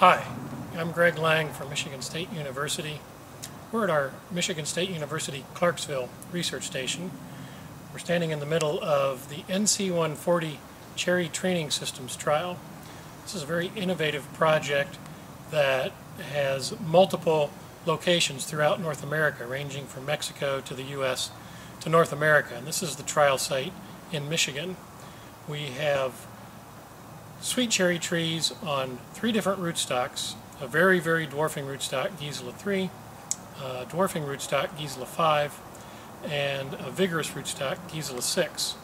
Hi, I'm Greg Lang from Michigan State University. We're at our Michigan State University Clarksville Research Station. We're standing in the middle of the NC-140 Cherry Training Systems trial. This is a very innovative project that has multiple locations throughout North America, ranging from Mexico to the U.S. to North America. And this is the trial site in Michigan. We have sweet cherry trees on three different rootstocks, a very, very dwarfing rootstock, Gisela 3, a dwarfing rootstock, Gisela 5, and a vigorous rootstock, Gisela 6.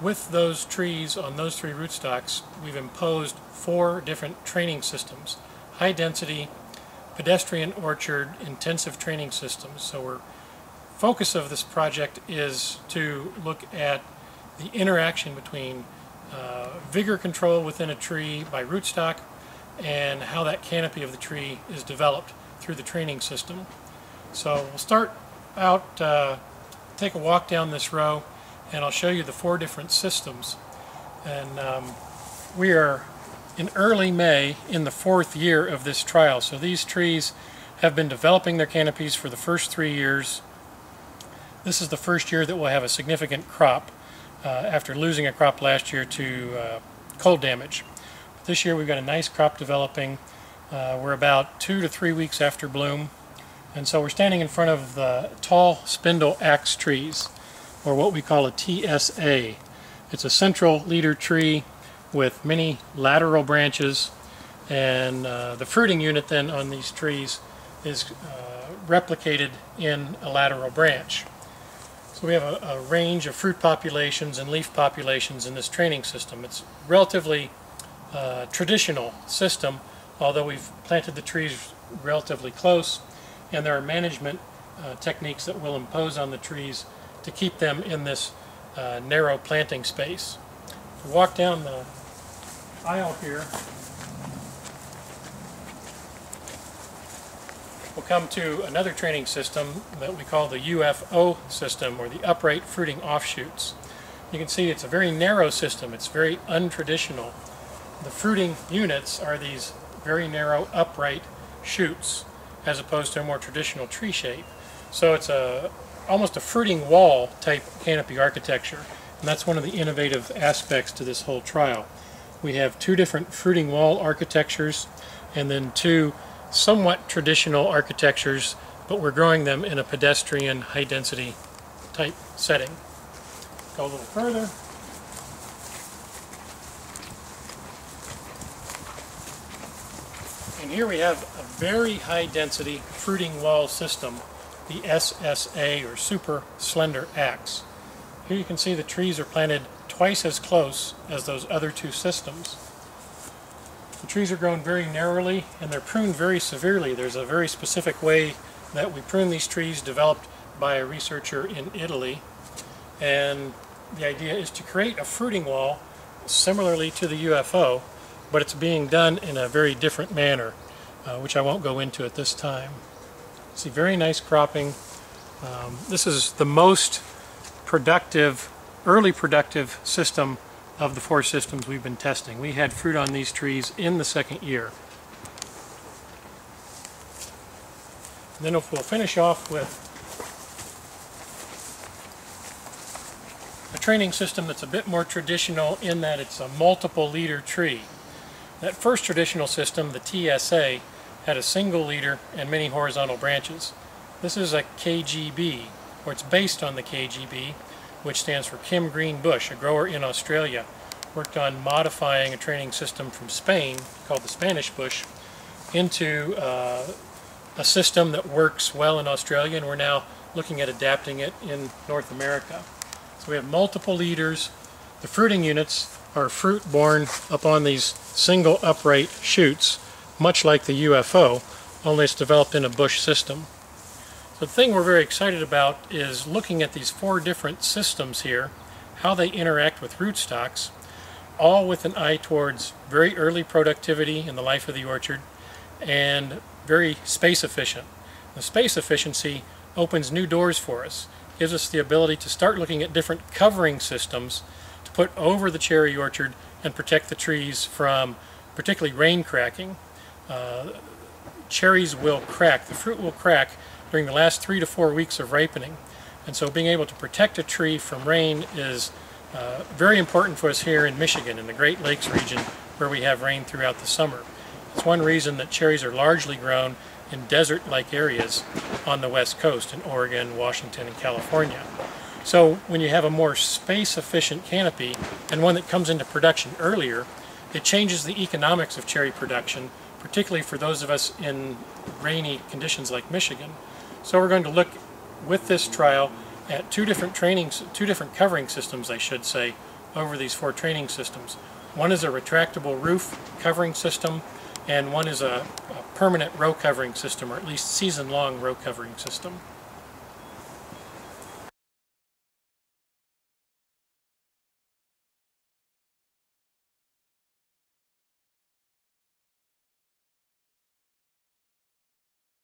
With those trees on those three rootstocks, we've imposed four different training systems. High density, pedestrian orchard, intensive training systems. So our focus of this project is to look at the interaction between uh, vigor control within a tree by rootstock and how that canopy of the tree is developed through the training system. So we'll start out, uh, take a walk down this row and I'll show you the four different systems. And um, we are in early May in the fourth year of this trial. So these trees have been developing their canopies for the first three years. This is the first year that we'll have a significant crop uh, after losing a crop last year to uh, cold damage. But this year we've got a nice crop developing. Uh, we're about two to three weeks after bloom. And so we're standing in front of the tall spindle axe trees, or what we call a TSA. It's a central leader tree with many lateral branches and uh, the fruiting unit then on these trees is uh, replicated in a lateral branch. So we have a, a, range of fruit populations and leaf populations in this training system. It's a relatively uh, traditional system, although we've planted the trees relatively close, and there are management uh, techniques that we'll impose on the trees to keep them in this uh, narrow planting space. If we walk down the aisle here, we'll come to another training system that we call the UFO system, or the upright fruiting offshoots. You can see it's a very narrow system. It's very untraditional. The fruiting units are these very narrow upright shoots as opposed to a more traditional tree shape. So it's a almost a fruiting wall type canopy architecture. And that's one of the innovative aspects to this whole trial. We have two different fruiting wall architectures and then two somewhat traditional architectures, but we're growing them in a pedestrian high density type setting. Go a little further. And here we have a very high density fruiting wall system, the SSA or Super Slender Axe. Here you can see the trees are planted twice as close as those other two systems. The trees are grown very narrowly and they're pruned very severely. There's a very specific way that we prune these trees developed by a researcher in Italy and the idea is to create a fruiting wall similarly to the UFO but it's being done in a very different manner uh, which I won't go into at this time. See very nice cropping. Um, this is the most productive, early productive system of the four systems we've been testing. We had fruit on these trees in the second year. And then if we'll finish off with a training system that's a bit more traditional in that it's a multiple leader tree. That first traditional system, the TSA, had a single leader and many horizontal branches. This is a KGB, or it's based on the KGB, which stands for Kym Green Bush, a grower in Australia, worked on modifying a training system from Spain called the Spanish Bush into uh, a system that works well in Australia, and we're now looking at adapting it in North America. So we have multiple leaders. The fruiting units are fruit borne up on these single upright shoots, much like the UFO, only it's developed in a bush system. The thing we're very excited about is looking at these four different systems here, how they interact with rootstocks, all with an eye towards very early productivity in the life of the orchard and very space efficient. The space efficiency opens new doors for us, gives us the ability to start looking at different covering systems to put over the cherry orchard and protect the trees from particularly rain cracking. uh, cherries will crack, the fruit will crack during the last three to four weeks of ripening. And so being able to protect a tree from rain is uh, very important for us here in Michigan, in the Great Lakes region, where we have rain throughout the summer. It's one reason that cherries are largely grown in desert-like areas on the west coast, in Oregon, Washington, and California. So when you have a more space-efficient canopy, and one that comes into production earlier, it changes the economics of cherry production, particularly for those of us in rainy conditions like Michigan. So we're going to look with this trial at two different trainings, two different covering systems, I should say, over these four training systems. One is a retractable roof covering system, and one is a, a permanent row covering system, or at least season-long row covering system.